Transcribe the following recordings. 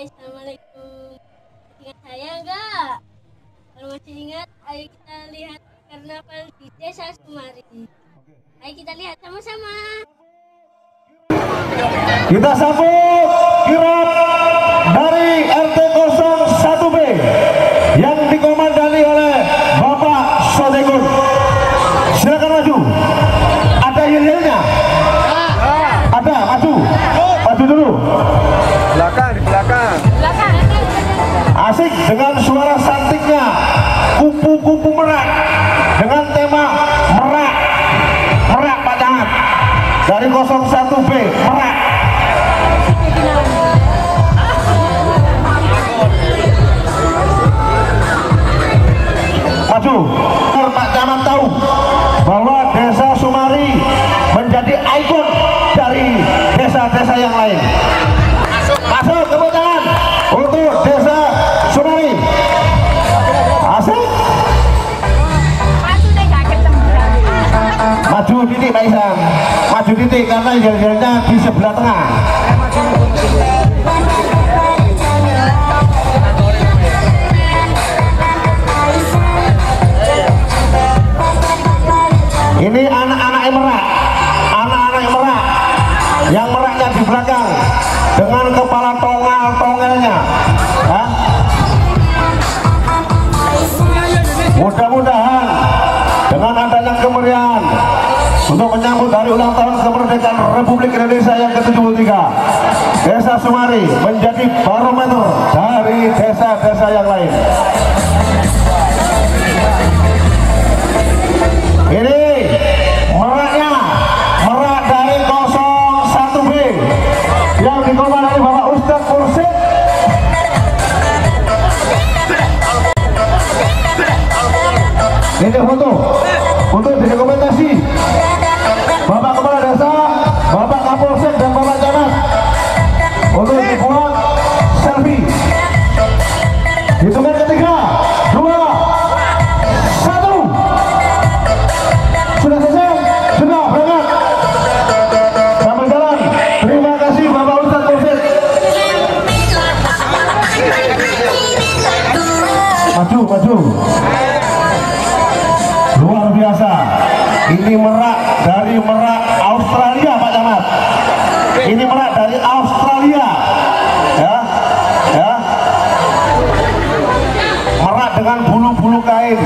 Assalamualaikum. Ingat saya enggak? Kalau masih ingat, ayo kita lihat karnaval di Desa Sumari. Ayo kita lihat sama-sama. Kita sambut Dengan suara santiknya. Kupu-kupu merak dengan tema merak. Merak Camat. Dari 01B, merak. maju agar Pak tahu bahwa desa Sumari menjadi ikon maju titik Pak Isam maju titik karena jalan-jalannya di sebelah tengah. Ini anak-anak yang merak, anak-anak yang merak, yang meraknya di belakang. Dengan kepala tongal-tongelnya. Ya. Mudah-mudahan untuk menyambut hari ulang tahun kemerdekaan Republik Indonesia yang ke-73 Desa Sumari menjadi barometer dari desa-desa yang lain. Ini meraknya merak dari 01B yang dikomandani Bapak Ustadz Kursit ini foto untuk direkomendasi Bapak Kepala Ini merak dari merak Australia Pak Camat. Ini merak dari Australia. Ya, ya. Merak dengan bulu-bulu kain.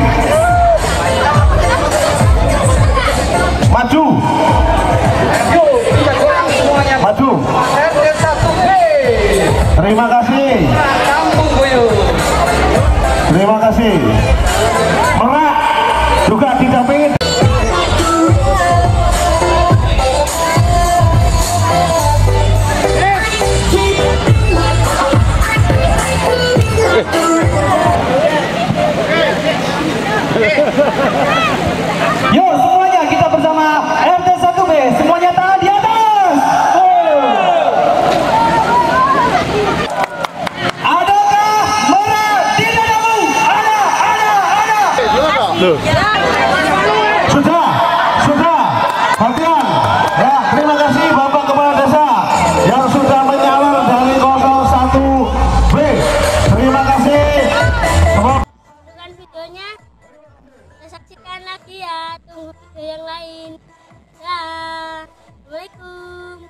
Loh. Sudah, sudah. Perhatian. Ya, terima kasih Bapak Kepala Desa yang sudah menyalar dari 01 B. Terima kasih. Dengan videonya, saksikan lagi ya. Tunggu video yang lain. Dah. Assalamualaikum.